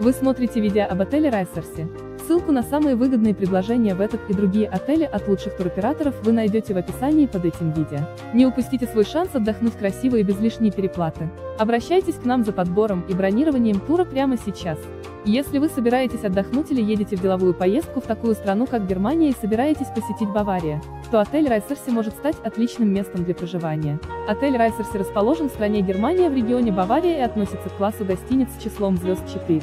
Вы смотрите видео об отеле Райсерсе. Ссылку на самые выгодные предложения в этот и другие отели от лучших туроператоров вы найдете в описании под этим видео. Не упустите свой шанс отдохнуть красиво и без лишней переплаты. Обращайтесь к нам за подбором и бронированием тура прямо сейчас. Если вы собираетесь отдохнуть или едете в деловую поездку в такую страну, как Германия и собираетесь посетить Бавария, то отель Райсерси может стать отличным местом для проживания. Отель Райсерси расположен в стране Германия в регионе Бавария и относится к классу гостиниц с числом звезд 4.